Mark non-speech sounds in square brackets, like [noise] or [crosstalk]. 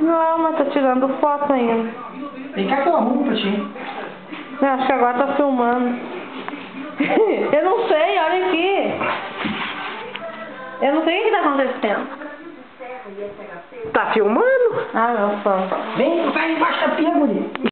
Não, mas tá tirando foto ainda. Vem cá que eu arrumo pra ti. Eu acho que agora tá filmando. [laughs] eu não sei, olha aqui. Eu não sei o que tá acontecendo. Tá filmando? Ah, não, fã. Vem, vai tá embaixo da.